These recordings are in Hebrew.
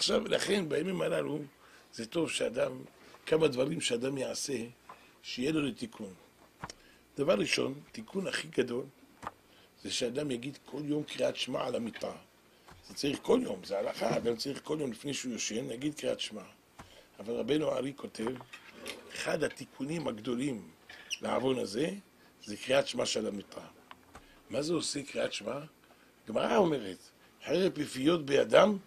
עכשיו, לכן בימים הללו זה טוב שאדם, כמה דברים שאדם יעשה, שיהיה לו לתיקון. דבר ראשון, תיקון הכי גדול, זה שאדם יגיד כל יום קריאת שמע על המיטה. זה צריך כל יום, זה הלכה, אדם צריך כל יום לפני שהוא יושן, להגיד קריאת שמע. אבל רבנו הארי כותב, אחד התיקונים הגדולים לעוון הזה, זה קריאת שמע של המיטה. מה זה עושה קריאת שמע? גמרא אומרת, חרב פיפיות בידם,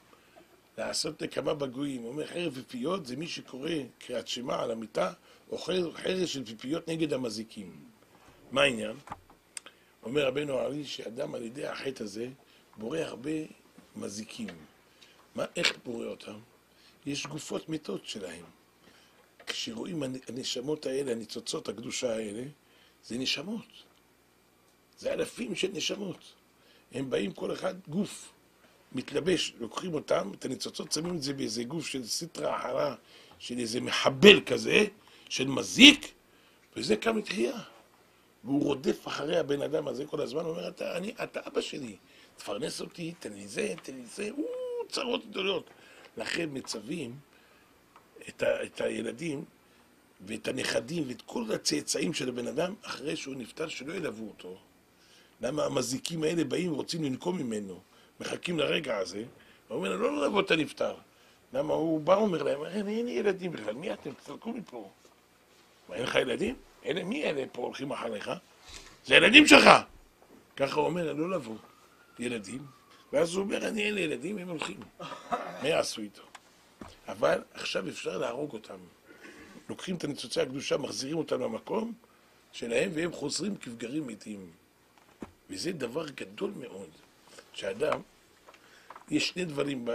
לעשות נקמה בגויים. הוא אומר, חרב פיפיות זה מי שקורא קריאת שמע על המיטה, או חרב של פיפיות נגד המזיקים. מה העניין? אומר רבנו הארי שאדם על ידי החטא הזה בורא הרבה מזיקים. מה, איך בורא אותם? יש גופות מתות שלהם. כשרואים הנשמות האלה, הניצוצות הקדושה האלה, זה נשמות. זה אלפים של נשמות. הם באים כל אחד גוף, מתלבש, לוקחים אותם, את הניצוצות שמים את זה באיזה גוף של סטרה אחרה, של איזה מחבל כזה, של מזיק, וזה קם לתחייה. והוא רודף אחרי הבן אדם הזה כל הזמן, הוא אומר, אתה, אני, אתה אבא שלי, תפרנס אותי, תן לי זה, תן לי זה, הוא צרות גדולות. לכן מצווים את, ה, את הילדים ואת הנכדים ואת כל הצאצאים של הבן אדם אחרי שהוא נפטר, שלא ילוו אותו. למה המזיקים האלה באים ורוצים לנקום ממנו, מחכים לרגע הזה, ואומרים להם, לא ללוות את הנפטר. למה הוא בא ואומר להם, אין, לי ילדים בכלל, מי אתם? תסתלקו מפה. מה, אין לך ילדים? אלה, מי אלה פה הולכים אחריך? זה ילדים שלך! ככה הוא אומר, לא לבוא, ילדים. ואז הוא אומר, אני אין לי ילדים, הם הולכים. מה יעשו איתו? אבל עכשיו אפשר להרוג אותם. לוקחים את הניצוצי הקדושה, מחזירים אותם למקום שלהם, והם חוזרים כבגרים מתים. וזה דבר גדול מאוד, שאדם, יש שני דברים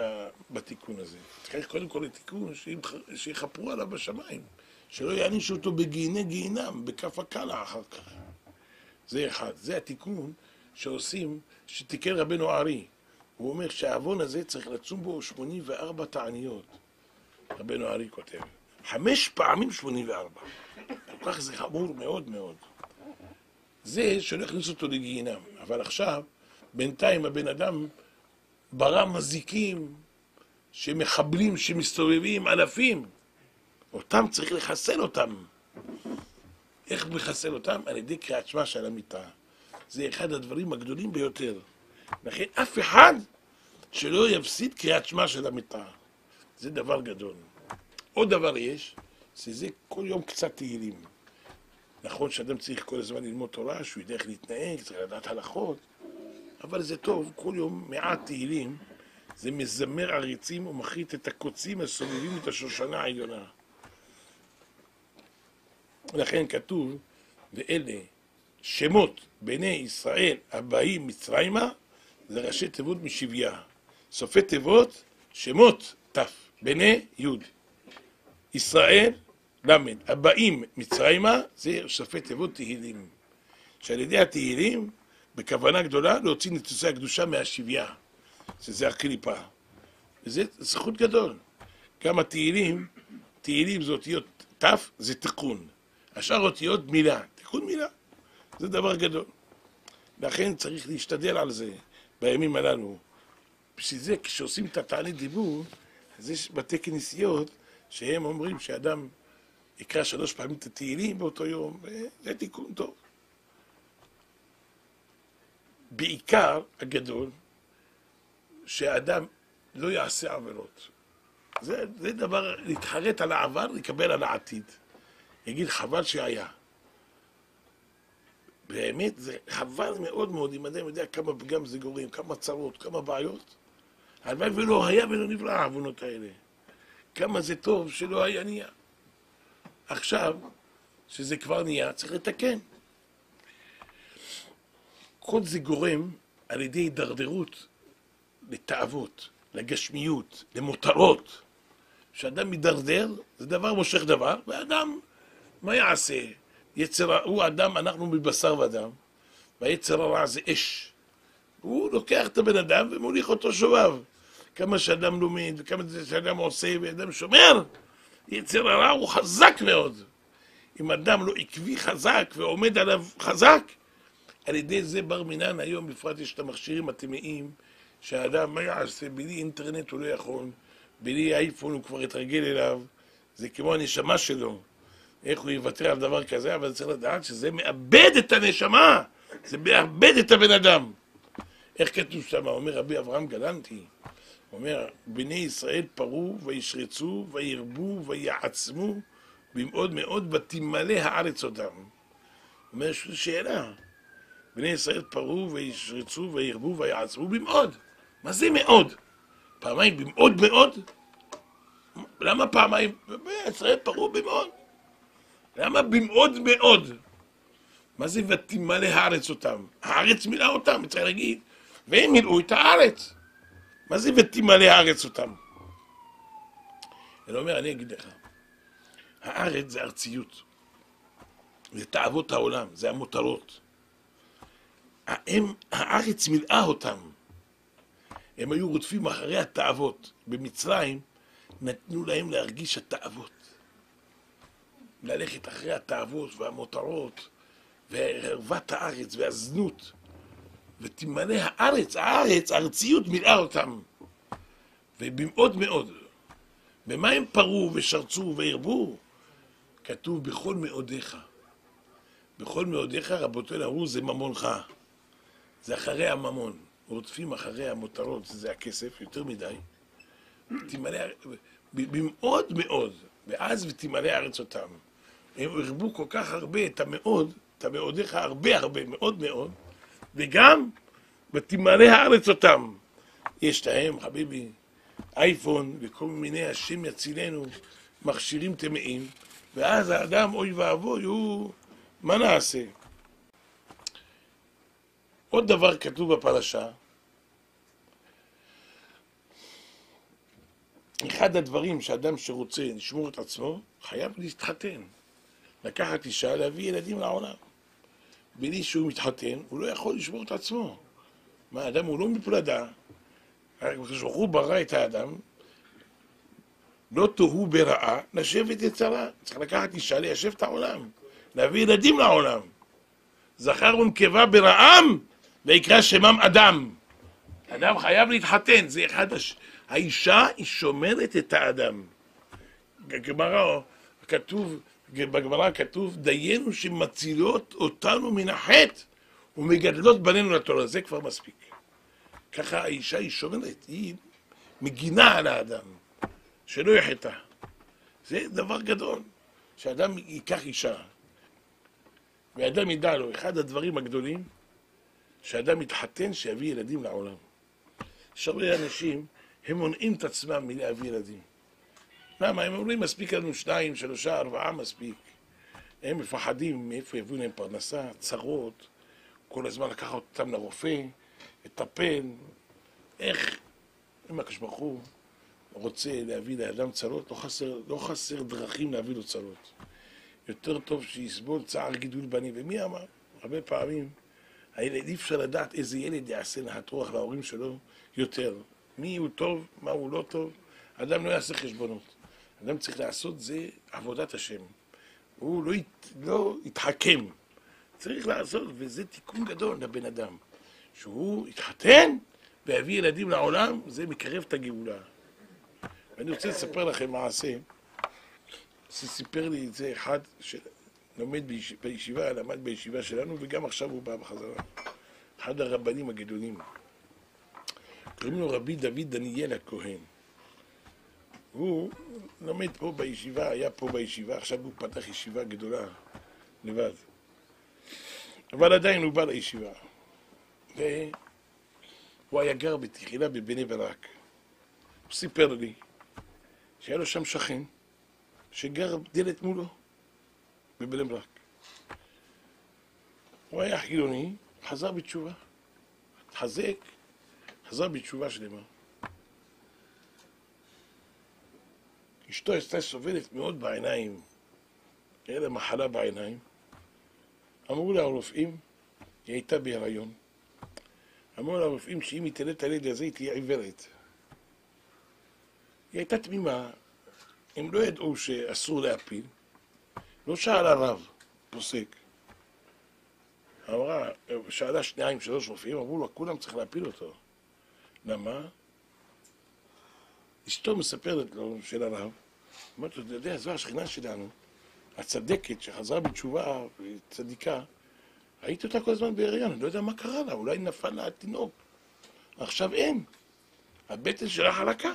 בתיקון הזה. צריך קודם כל לתיקון, שיכפרו עליו בשמיים, שלא יענישו אותו בגיהני גיהינם, בכף הקלה אחר כך. זה אחד. זה התיקון שעושים, שתיקן רבנו ארי. הוא אומר שהעוון הזה צריך לצום בו 84 תעניות. רבנו ארי כותב. חמש פעמים 84. כל כך זה חמור מאוד מאוד. זה שלא יכניס אותו לגיהינם. אבל עכשיו, בינתיים הבן אדם ברא מזיקים שמחבלים שמסתובבים אלפים. אותם צריך לחסל אותם. איך מחסל אותם? על ידי קריאת שמע של המיטה. זה אחד הדברים הגדולים ביותר. לכן אף אחד שלא יפסיד קריאת שמע של המיטה. זה דבר גדול. עוד דבר יש, שזה כל יום קצת תהילים. נכון שאדם צריך כל הזמן ללמוד תורה, שהוא יודע איך להתנהג, צריך לדעת הלכות, אבל זה טוב, כל יום מעט תהילים, זה מזמר עריצים ומחריט את הקוצים הסובבים את השושנה העליונה. לכן כתוב, ואלה שמות בני ישראל הבאים מצרימה, זה ראשי תיבות משביה. סופי תיבות, שמות ת', בני י'. ישראל ל', הבאים מצרימה, זה סופי תיבות תהילים. שעל ידי התהילים, בכוונה גדולה, להוציא ניצוצי הקדושה מהשביה, שזה הקליפה. וזה זכות גדול. גם התהילים, תהילים זה אותיות ת', זה תיקון. השאר אותיות מילה, תיקון מילה. זה דבר גדול. לכן צריך להשתדל על זה בימים הללו. בשביל זה, כשעושים את התענית דיבור, אז יש בתי כנסיות שהם אומרים שאדם יקרא שלוש פעמים את התהילים באותו יום, זה תיקון טוב. בעיקר הגדול, שהאדם לא יעשה עבירות. זה, זה דבר, להתחרט על העבר, לקבל על העתיד. יגיד חבל שהיה. באמת, זה חבל מאוד מאוד אם אדם יודע כמה פגם זה גורם, כמה צרות, כמה בעיות. הלוואי ולא היה ולא נברא העוונות האלה. כמה זה טוב שלא היה נהיה. עכשיו, שזה כבר נהיה, צריך לתקן. כל זה גורם על ידי הידרדרות לתאוות, לגשמיות, למותרות. כשאדם מידרדר, זה דבר מושך דבר, ואדם, מה יעשה? יצר, הוא אדם, אנחנו מבשר ודם, והיצר הרע זה אש. הוא לוקח את הבן אדם ומוליך אותו שובב. כמה שאדם לומד, וכמה שאדם עושה, ואדם שומר, יצר הרע הוא חזק מאוד. אם אדם לא עקבי חזק ועומד עליו חזק, על ידי זה בר מינן היום בפרט יש את המכשירים הטמאים שהאדם מה יעשה בלי אינטרנט הוא לא יכול בלי אייפון הוא כבר התרגל אליו, זה כמו הנשמה שלו. איך הוא יוותר על דבר כזה, אבל צריך לדעת שזה מאבד את הנשמה, זה מאבד את הבן אדם. איך כתוב שם? אומר רבי אברהם גלנטי, הוא אומר, בני ישראל פרו וישרצו וירבו ויעצמו במאוד מאוד ותמלא הארץ אותם. הוא אומר, שאלה, בני ישראל פרו וישרצו וירבו ויעצמו במאוד. מה זה מאוד? פעמיים במאוד מאוד? למה פעמיים? בני ישראל פרו במאוד. למה במאוד מאוד? מה זה ותמלא הארץ אותם? הארץ מילאה אותם, צריך להגיד, והם מילאו את הארץ. מה זה ותמלא הארץ אותם? אני אומר, אני אגיד לך, הארץ זה ארציות, זה תאוות העולם, זה המותרות. הם, הארץ מילאה אותם. הם היו רודפים אחרי התאוות. במצרים נתנו להם להרגיש התאוות. ללכת אחרי התאוות והמותרות וערוות הארץ והזנות. ותמלא הארץ, הארץ, הארציות מילאה אותם. ובמאוד מאוד. במה הם פרו ושרצו והרבו? כתוב בכל מאודיך. בכל מאודיך רבותינו אמרו זה ממונך. זה אחרי הממון. רודפים אחרי המותרות, זה הכסף, יותר מדי. תמלא, במאוד מאוד, ואז ותמלא הארץ אותם. הם הרבו כל כך הרבה את המאוד, את המאודיך הרבה הרבה, מאוד מאוד, וגם ותמלא הארץ אותם. יש להם, חביבי, אייפון וכל מיני השם יצילנו, מכשירים טמאים, ואז האדם, אוי ואבוי, הוא, מה נעשה? עוד דבר כתוב בפרשה, אחד הדברים שאדם שרוצה לשמור את עצמו, חייב להתחתן. לקחת אישה, להביא ילדים לעולם. בלי שהוא מתחתן, הוא לא יכול לשמור את עצמו. מה, האדם הוא לא מפלדה. הקדוש ברוך הוא ברא את האדם, לא תוהו ברעה, לשבת יצרה. צריך לקחת אישה, ליישב את העולם, להביא ילדים לעולם. זכר ונקבה ברעם, ויקרא שמם אדם. אדם חייב להתחתן, זה אחד הש... האישה היא שומרת את האדם. בגמרא כתוב, בגמרא כתוב, דיינו שמצילות אותנו מן החטא ומגדלות בנינו לתורה, זה כבר מספיק. ככה האישה היא שומרת, היא מגינה על האדם, שלא יחטא. זה דבר גדול, שאדם ייקח אישה, ואדם ידע לו, אחד הדברים הגדולים, שאדם מתחתן, שיביא ילדים לעולם. יש הרבה אנשים, הם מונעים את עצמם מלהביא ילדים. למה? הם אומרים, מספיק לנו שניים, שלושה, ארבעה, מספיק. הם מפחדים מאיפה יביאו להם פרנסה, צרות, כל הזמן לקחת אותם לרופא, לטפל. איך, אם הקדוש ברוך הוא רוצה להביא לאדם צרות, לא חסר, לא חסר דרכים להביא לו צרות. יותר טוב שיסבול צער גידול בנים. ומי אמר? הרבה פעמים הילד, אי אפשר לדעת איזה ילד יעשה נחת רוח להורים שלו יותר. מי הוא טוב, מה הוא לא טוב. אדם לא יעשה חשבונות. אדם צריך לעשות זה עבודת השם. הוא לא, ית, לא יתחכם. צריך לעשות, וזה תיקון גדול לבן אדם. שהוא יתחתן ויביא ילדים לעולם, זה מקרב את הגאולה. ואני רוצה לספר לכם מעשה, שסיפר לי את זה אחד שלומד בישיבה, למד בישיבה שלנו, וגם עכשיו הוא בא בחזרה. אחד הרבנים הגדולים. קוראים לו רבי דוד דניאל הכהן. הוא לומד פה בישיבה, היה פה בישיבה, עכשיו הוא פתח ישיבה גדולה לבד. אבל עדיין הוא בא לישיבה. והוא היה גר בתחילה בבני ברק. הוא סיפר לי שהיה לו שם שכן שגר דלת מולו בבני ברק. הוא היה חילוני, חזר בתשובה. התחזק, חזר בתשובה שלמה. אשתו הייתה סובלת מאוד בעיניים, היה לה מחלה בעיניים. אמרו לה הרופאים, היא הייתה בהיריון. אמרו לה הרופאים שאם היא תלד את הילד הזה היא תהיה עיוורת. היא הייתה תמימה, הם לא ידעו שאסור להפיל. לא שאל הרב, פוסק. אמרה, שאלה שניים, שלוש רופאים, אמרו לה, כולם צריך להפיל אותו. למה? אשתו מספרת לו, של הרב, אומרת לו, אתה יודע, זו השכינה שלנו, הצדקת שחזרה בתשובה, צדיקה, ראיתי אותה כל הזמן בהיריון, אני לא יודע מה קרה לה, אולי נפל לה התינוק. עכשיו אין. הבטן שלה חלקה.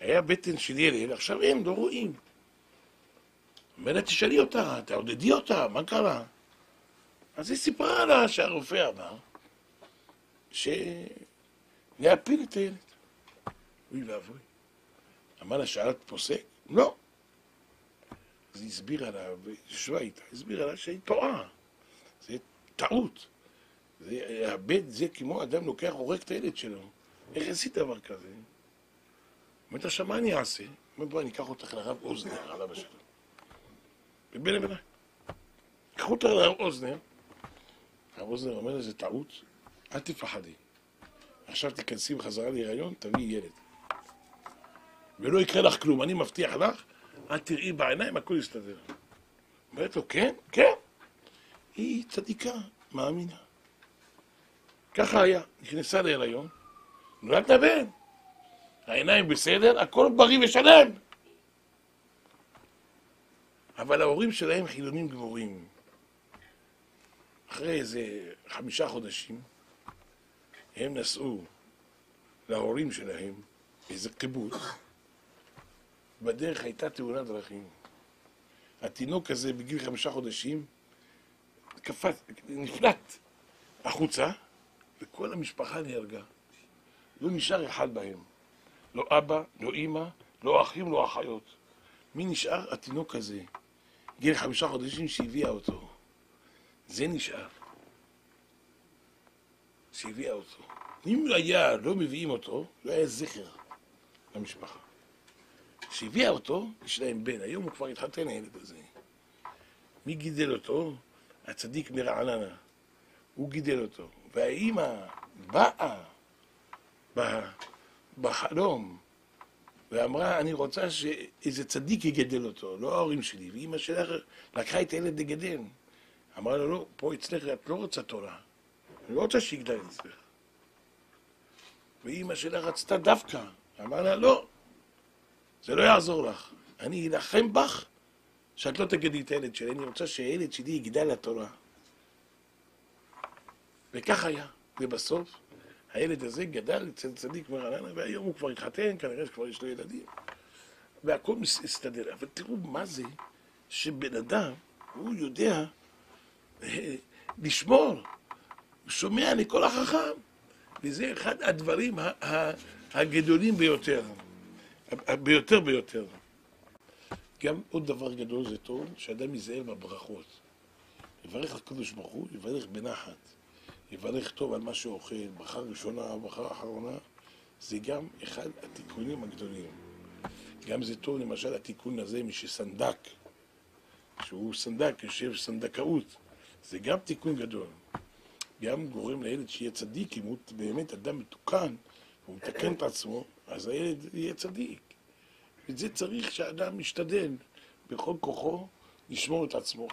היה בטן של ילד, עכשיו אין, לא רואים. אומרת, תשאלי אותה, תעודדי אותה, מה קרה? אז היא סיפרה לה שהרופא אמר שלהפיל את הילד. אוי ואבוי. אמר לה, שאלת פוסק? לא. אז היא הסבירה לה, וישבה איתה, הסבירה לה שהיא טועה. זה טעות. זה, הבט זה כמו אדם לוקח, הורג את הילד שלו. איך עשית דבר כזה? אומרת עכשיו, מה אני אעשה? אומר, בואי, אני אקח אותך לרב אוזנר, על אבא ובין לבין. קחו אותך לרב אוזנר. הרב אוזנר אומר לזה טעות, אל תפחדי. עכשיו תיכנסי בחזרה להיריון, תביאי ילד. ולא יקרה לך כלום, אני מבטיח לך, אל תראי בעיניים, הכל יסתדר. אומרת לו, כן, כן. היא צדיקה, מאמינה. ככה היה, נכנסה להיריון, נולד לה בן. העיניים בסדר, הכל בריא ושלם. אבל ההורים שלהם חילונים גמורים. אחרי איזה חמישה חודשים, הם נסעו להורים שלהם באיזה קיבוץ. בדרך הייתה תאונת דרכים. התינוק הזה בגיל חמישה חודשים קפץ, נפלט החוצה, וכל המשפחה נהרגה. לא נשאר אחד בהם. לא אבא, לא אימא, לא אחים, לא אחיות. מי נשאר? התינוק הזה. גיל חמישה חודשים שהביאה אותו. זה נשאר. שהביאה אותו. אם לא היה, לא מביאים אותו, לא היה זכר למשפחה. שהביאה אותו, יש להם בן. היום הוא כבר התחתן הילד הזה. מי גידל אותו? הצדיק מרעננה. הוא גידל אותו. והאימא באה בחלום ואמרה, אני רוצה שאיזה צדיק יגדל אותו, לא ההורים שלי. ואימא שלך לקחה את הילד לגדל. אמרה לו, לא, פה אצלך את לא רוצה תורה. אני לא רוצה שיגדל אצלך. ואימא שלך רצתה דווקא. אמר לה, לא, זה לא יעזור לך. אני אלחם בך שאת לא תגדי את הילד שלי. אני רוצה שהילד שלי יגדל לתורה. וכך היה. ובסוף הילד הזה גדל אצל צדיק מרעננה, והיום הוא כבר התחתן, כנראה שכבר יש לו ילדים. והכל מסתדר. אבל תראו מה זה שבן אדם, הוא יודע אה, לשמור, שומע לכל החכם. וזה אחד הדברים הגדולים ביותר. ביותר ביותר. גם עוד דבר גדול זה טוב, שאדם ייזהר בברכות. יברך הקדוש ברוך הוא, יברך בנחת. יברך טוב על מה שהוא אוכל, ברכה ראשונה, ברכה אחרונה, זה גם אחד התיקונים הגדולים. גם זה טוב, למשל, התיקון הזה משסנדק, שהוא סנדק, יושב סנדקאות, זה גם תיקון גדול. גם גורם לילד שיהיה צדיק, אם הוא באמת אדם מתוקן, והוא מתקן את עצמו, אז הילד יהיה צדיק. וזה צריך שאדם ישתדל בכל כוחו לשמור את עצמו.